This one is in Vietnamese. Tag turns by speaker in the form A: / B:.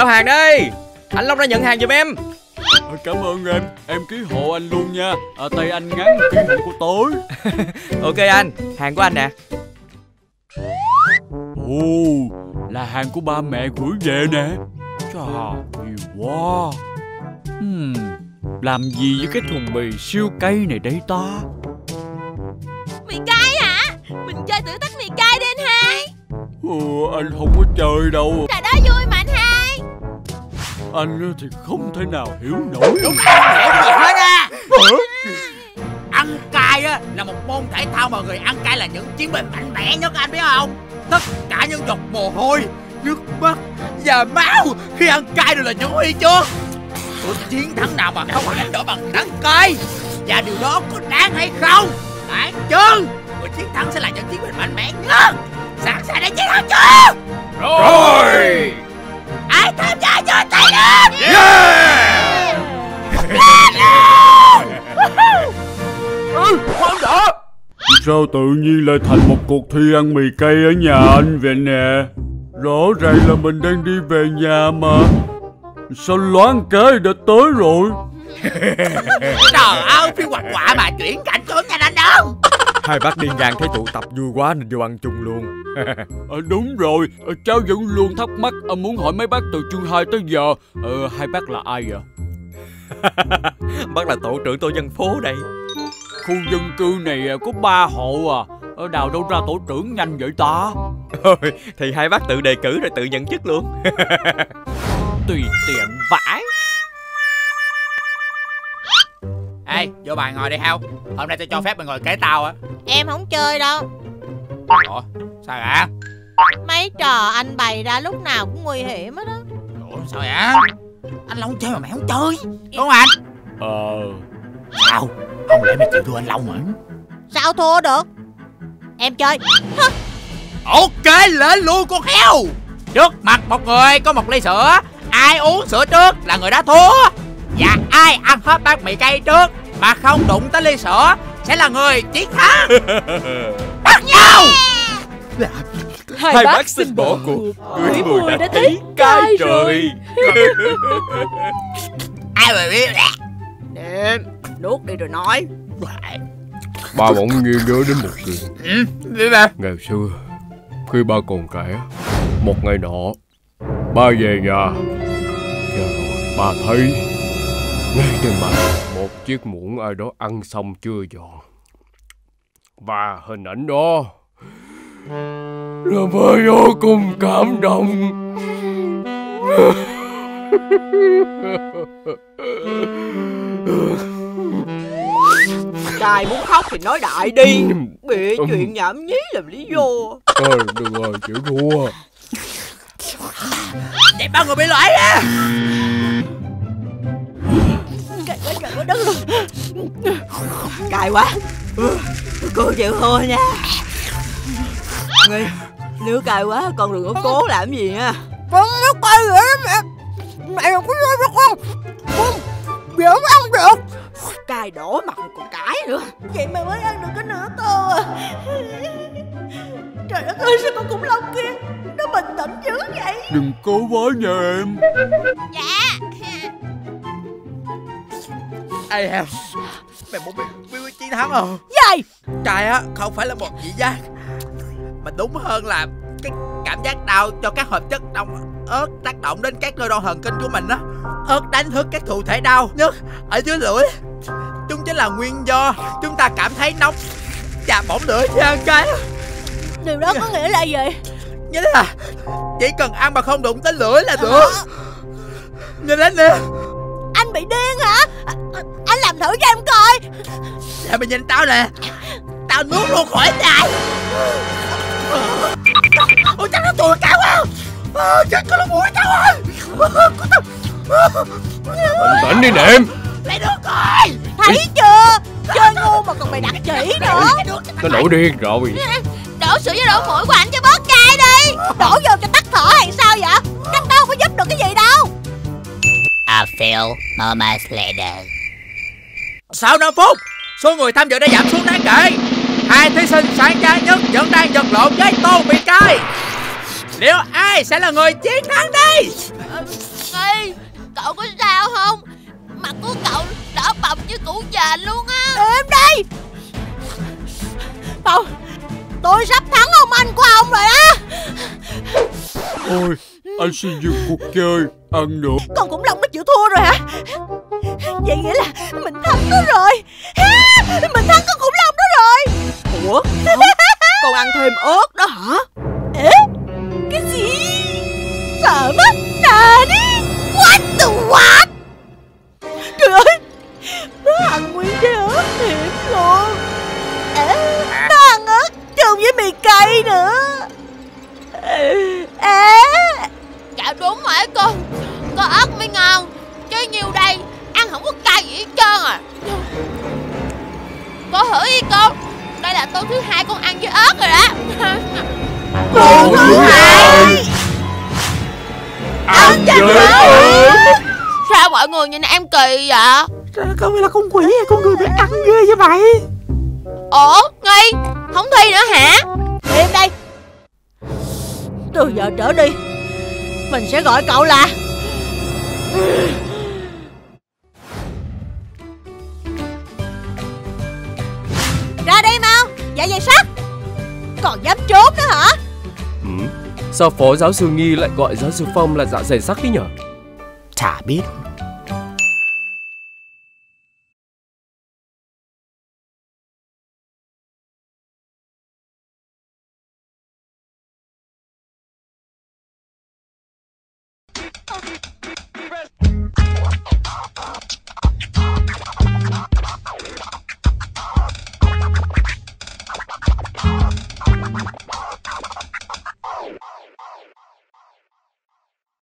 A: Giao hàng đi. Anh Long ra nhận hàng giùm em.
B: À, Cảm ơn em Em ký hộ anh luôn nha. À, Tay anh ngắn ký hộ của tối.
A: Ok anh Hàng của anh nè.
B: Ồ Là hàng của ba mẹ gửi về nè. Trời nhiều quá. Hmm, Làm gì với cái thùng mì siêu cay này đây ta?
C: Mì cay hả? Mình chơi thử thách mì cay đi anh hai.
B: Ừ, Anh không có chơi đâu
C: Anh
B: thì không thể nào hiểu nổi.
D: Đúng không gì hết á Ăn cay á là một môn thể thao mà người ăn cay là những chiến binh mạnh mẽ nhất anh biết không? Tất cả những giọt mồ hôi Nước mắt và máu Khi ăn cay đều là những huy chương Có chiến thắng nào mà không đánh đổi bằng thắng cay. Và điều đó có đáng hay không? Đáng chứ Người chiến thắng sẽ là những chiến binh mạnh mẽ nhất. Sẵn sàng để chiến thắng chưa?
B: Rồi
D: Ai tham gia cho tay lên?
B: Yeah!
D: Ừ, khoan đã.
B: Sao tự nhiên lại thành một cuộc thi ăn mì cay ở nhà anh vậy nè? Rõ ràng là mình đang đi về nhà mà. Sao loáng cái đã tới rồi?
D: Trời ơi, phim hoạt quả mà chuyển cảnh trốn nhanh anh đâu
A: Hai bác điên ngang thấy tụ tập vui quá nên vô ăn chung luôn.
B: À, Đúng rồi, cháu vẫn luôn thắc mắc à, Muốn hỏi mấy bác từ chương 2 tới giờ. À, Hai bác là ai vậy?
A: Bác là tổ trưởng tổ dân phố đây.
B: Khu dân cư này có ba hộ à. Ở đào đâu ra tổ trưởng nhanh vậy ta?
A: Thôi thì hai bác tự đề cử rồi tự nhận chức luôn.
B: Tùy tiện vãi
D: Ê, vô bàn ngồi đi heo. Hôm nay tao cho phép mày ngồi kế tao á.
C: Em không chơi đâu.
D: Ủa, sao hả?
C: Mấy trò anh bày ra lúc nào cũng nguy hiểm hết á.
D: Ủa, sao vậy? Anh Long chơi mà mày không chơi. Đúng không anh?
B: Ờ
D: Sao? Không lẽ mày chịu thua anh Long hả?
C: Sao thua được? Em chơi.
D: Ok, lên luôn con heo. Trước mặt một người có một ly sữa. Ai uống sữa trước là người đó thua. Và ai ăn hết bát mì cay trước Mà không đụng tới ly sữa Sẽ là người chiến thắng. Bắt nhau!
A: Hai, hai bác xin bỏ cuộc. Cưới mùi đã thấy cay rồi.
D: Ai mà biết
C: Nè Nuốt đi rồi nói.
B: Ba bỗng nhiên nhớ đến một chuyện
D: Ừ,
B: Ngày xưa Khi ba còn trẻ Một ngày nọ Ba về nhà. Và rồi ba thấy Ngay trên bàn Một chiếc muỗng ai đó ăn xong chưa dọn? Và hình ảnh đó Là ba vô cùng cảm động.
E: Trai muốn khóc thì nói đại đi. Bịa chuyện nhảm nhí làm lý do.
B: Thôi được rồi chịu thua.
D: Để ba người bị loại ra
E: Ơi trời ơi đất ơi Cay quá. Cô chịu thua nha. Người Nếu cay quá con đừng có cố làm gì nha.
F: Con nó cay vậy mẹ. Mẹ đừng có nói với con. Con Dễ ăn được.
E: Cay đổ mặt còn cãi nữa.
F: Vậy mà mới ăn được cái nửa tô. À Trời đất ơi sao con khủng long kia Nó bình tĩnh dữ vậy?
B: Đừng cố quá nha em.
C: Dạ
D: Ê heo Mày muốn biết, biết, biết chiến thắng không?
F: Gì?
D: Trai á không phải là một vị giác. Mà đúng hơn là Cái cảm giác đau cho các hợp chất đông ớt tác động đến các cơ đo thần kinh của mình á. Ớt đánh thức các thụ thể đau nhất ở dưới lưỡi. Chúng chính là nguyên do chúng ta cảm thấy nóng và bỏng lưỡi. Khi ăn cay
F: Điều đó có nghĩa là gì?
D: Nghĩa là chỉ cần ăn mà không đụng tới lưỡi là được. Nhìn anh nè.
F: Anh bị điên hả? À, thử cho em coi.
D: Nè mày nhìn tao nè. Tao nuốt luôn khỏi dài Ôi chắc nó tụi cao quá. À, Chết có lỗ mũi tao ơi
B: Bình tĩnh đi nè em.
D: Lấy nước coi.
F: Thấy chưa? Chơi ngu mà còn mày đặt chỉ nữa.
B: Nó nổi điên rồi.
C: Đổ sữa vô lỗ mũi của anh cho bớt cay đi.
F: Đổ vô cho tắt thở hay sao vậy? Cách đó không có giúp được cái gì đâu.
D: A few moments later Sau 5 phút Số người tham dự đã giảm xuống đáng kể. Hai thí sinh sáng giá nhất vẫn đang vật lộn với tô mì cay Liệu ai sẽ là người chiến thắng đây?
C: Cậu có sao không? Mặt của cậu đỏ bầm như củ già luôn á.
F: Im đi Tôi Tôi sắp thắng ông anh của ông rồi á
B: Thôi anh xin dừng cuộc chơi. Ăn nữa.
F: Con khủng long nó chịu thua rồi hả Vậy nghĩa là mình thắng nó rồi. Ha, Mình thắng con khủng long đó rồi.
E: Ủa? Con ăn thêm ớt đó hả?
F: Ê Cái gì? Sợ mất
C: Cô thử đi cô Đây là tô thứ hai con ăn với ớt rồi đó.
B: Cô thứ hai. Ăn với ớt.
C: Sao mọi người nhìn em kỳ vậy?
F: Con phải là con quỷ hay con người bị ăn ghê vậy. Mày
C: Ủa Nghi Không thi nữa hả?
F: Im đây Từ giờ trở đi Mình sẽ gọi cậu là Đây mau Dạ dày sắt Còn dám trốn nữa hả?
A: Ừ. Sao phó giáo sư Nghi lại gọi giáo sư Phong là dạ dày sắc thế nhở?
D: Chả biết